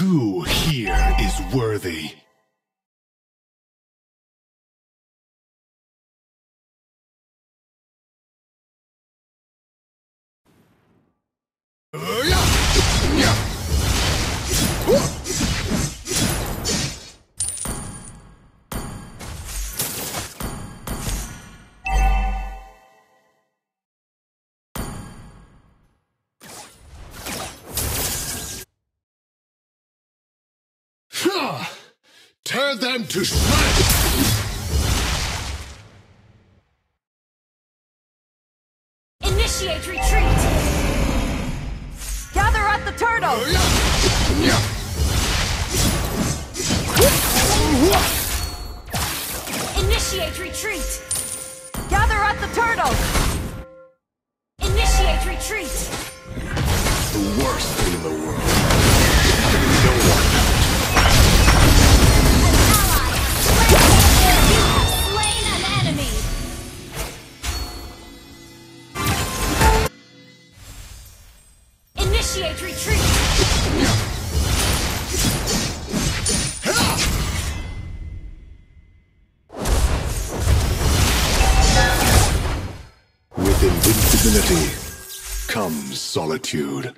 Who here is worthy? Tear them to shreds! Initiate retreat. Gather at the turtle! Initiate retreat. Gather at the turtle! Comes solitude.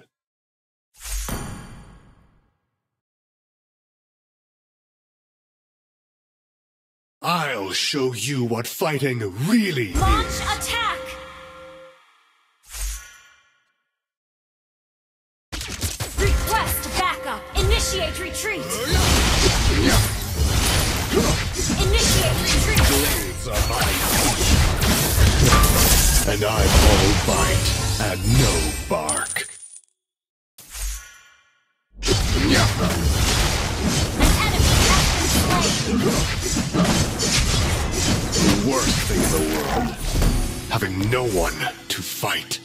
I'll show you what fighting really Launch is. attack. And I'm all bite and no bark. The worst thing in the world. Having no one to fight.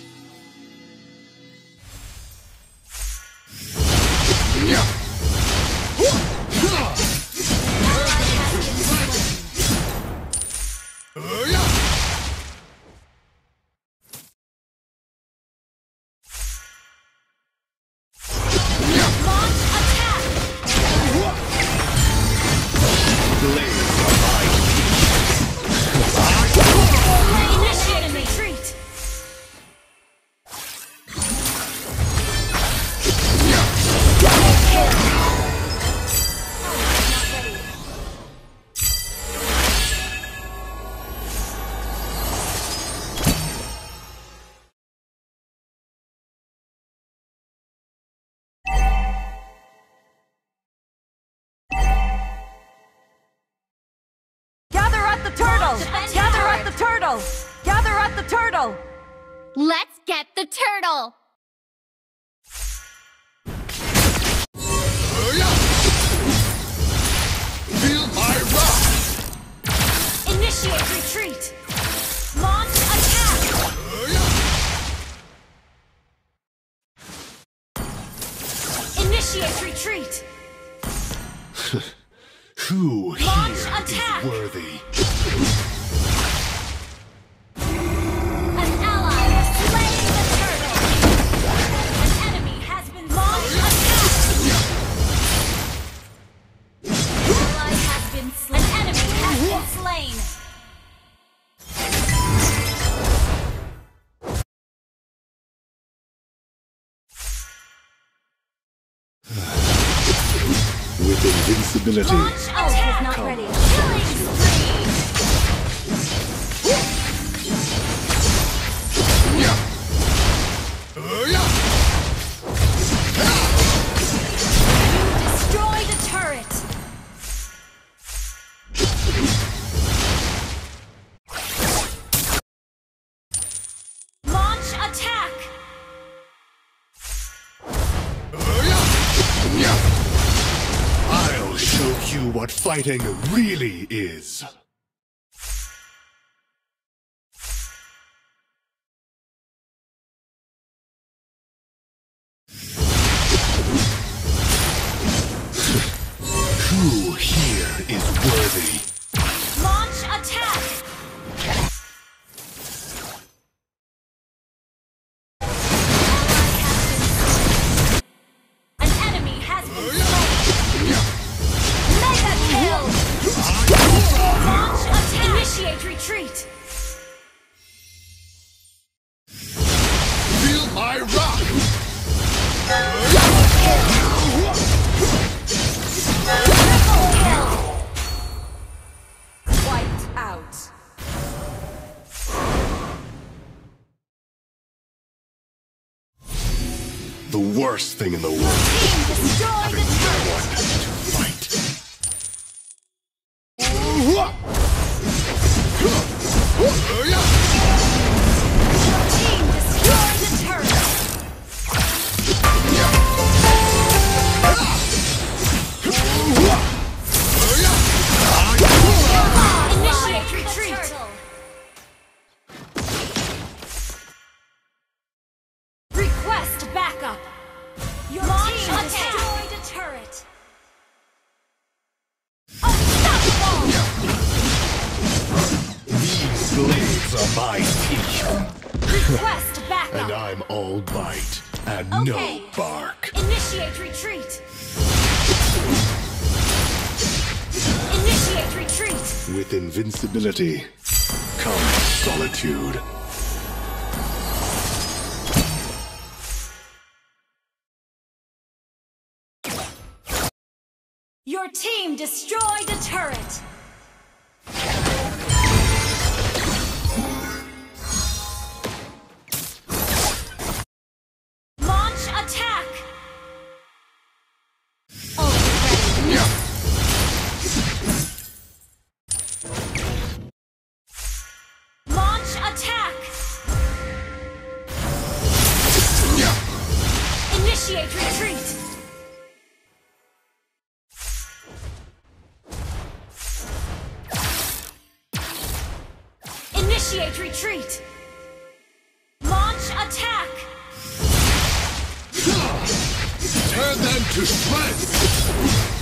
The turtle! Gather at the turtle! Let's get the turtle. Feel my wrath! Initiate retreat. Launch attack. Initiate retreat. Who Launch here is attack! worthy? Invincibility Launch fighting really is. Worst thing in the world. Blades are my teeth, Request and! I'm all bite and Okay. no bark. Initiate retreat! Initiate retreat! With invincibility comes solitude. Your team destroyed a turret! Initiate retreat! Launch attack! Turn them to shreds!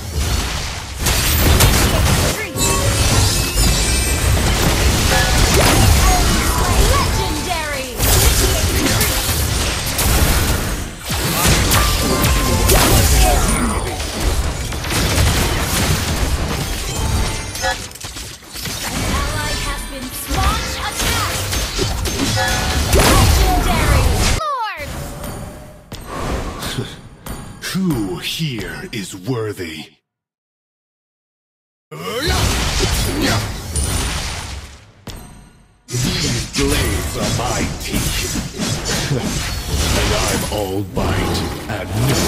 Is worthy? These blades are my teeth, and I'm all bite and no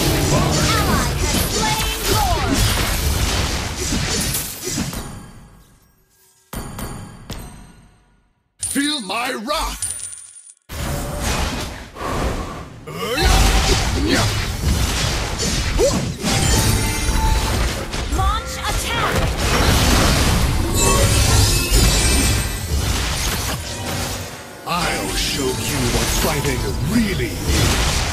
really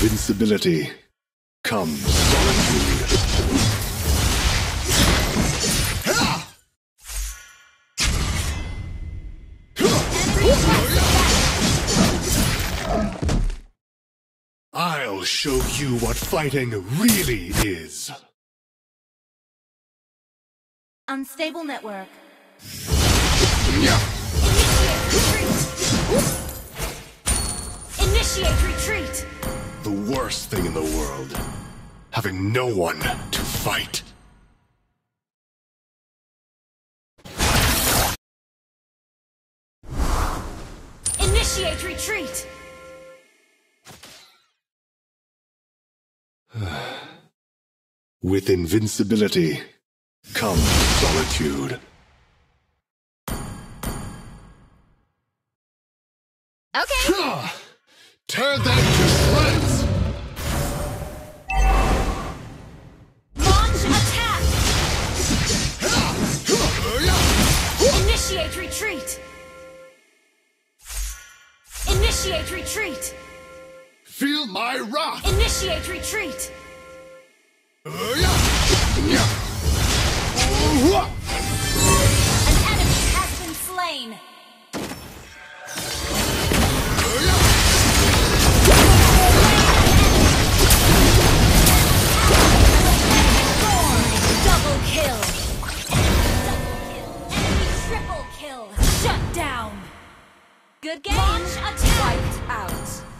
invincibility comes. I'll show you what fighting really is. Unstable network. Initiate retreat! Initiate retreat. The worst thing in the world. Having no one to fight. Initiate retreat. With invincibility comes solitude. Okay. Tear them to shreds! Retreat. Feel my wrath! Initiate retreat. An enemy has been slain. Good game. Attack. Wiped out.